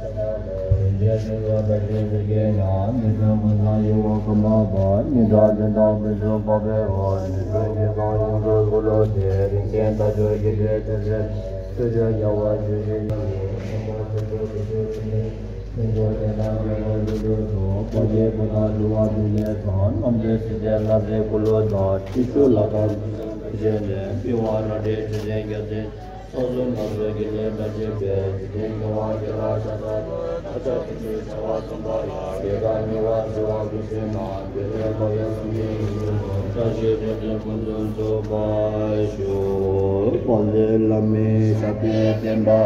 ye ne ga ba ye ge ge na ni ga ma na ye wo ga ma ba ni da de da be jo ba be wo ni ge ge ga yo ge go lo de ri ke da jo ye de de de de jo ya wa ju ye ni ni mo de de de de ni ni go de na ge go lu lu do ba ye go na lu wa du le ga nam de se de la de go lo do ti su la ga je ne pi wa ra de de ge de sozo mazwe gile meje be jidin gawa gira shaka acha kichi chawa tsumba gega niwa jiwa kusi ma gile goya sungi tashi jidin kundun tsoba shu kwanze lami shabi tenba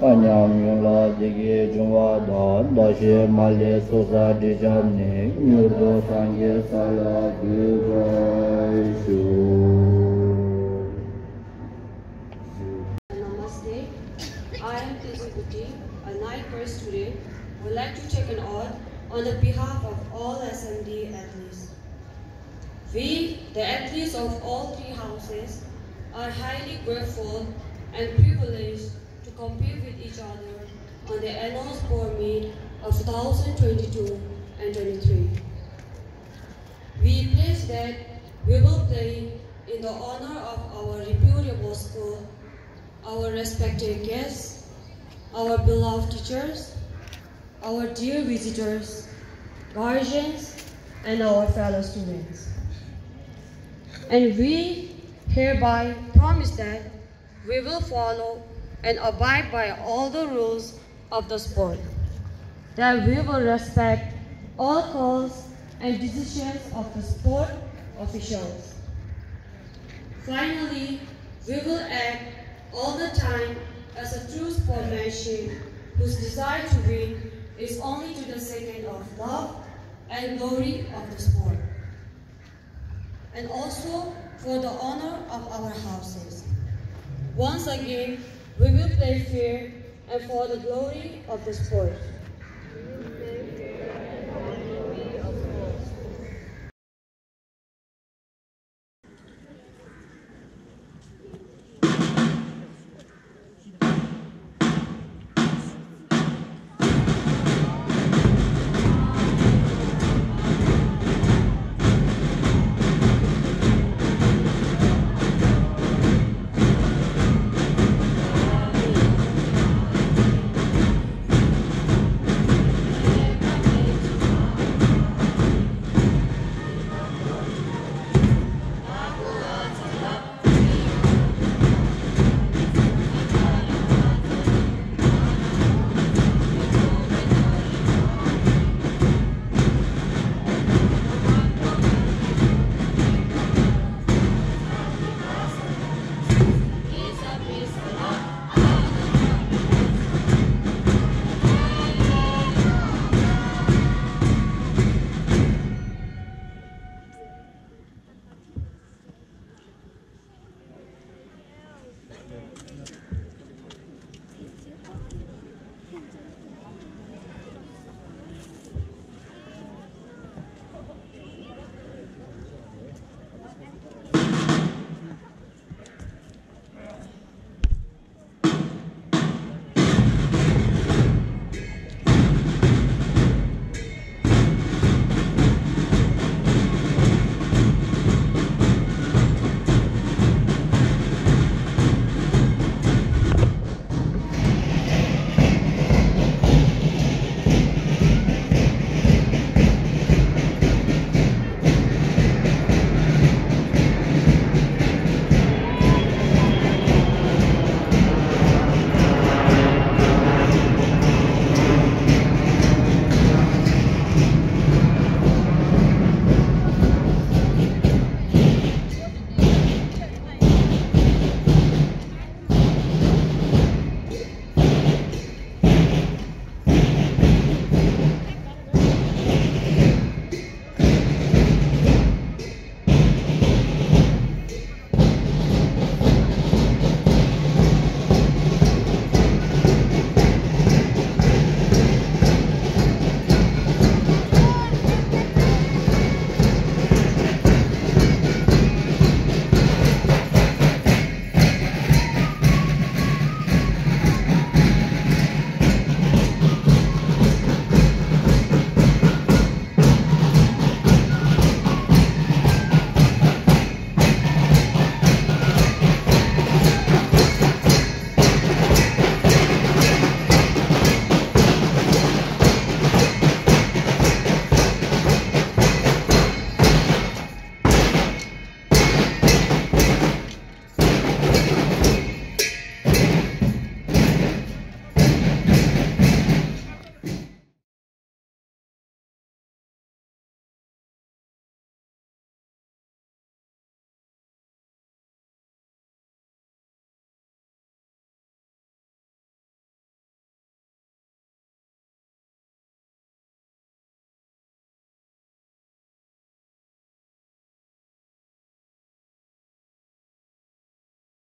panyam yungla digi jungwa da dashi mali sosa dijamni nyurdo sangi saya gila shu oath on the behalf of all SMD athletes. We, the athletes of all three houses, are highly grateful and privileged to compete with each other on the annual sport meet of 2022 and 23. We pledge that we will play in the honor of our reputable school our respected guests, our beloved teachers, our dear visitors, guardians, and our fellow students. And we hereby promise that we will follow and abide by all the rules of the sport, that we will respect all calls and decisions of the sport officials. Finally, we will act all the time as a true sportsmanship whose desire to win is only to the sake of love and glory of the sport. And also for the honor of our houses. Once again, we will play fair and for the glory of the sport.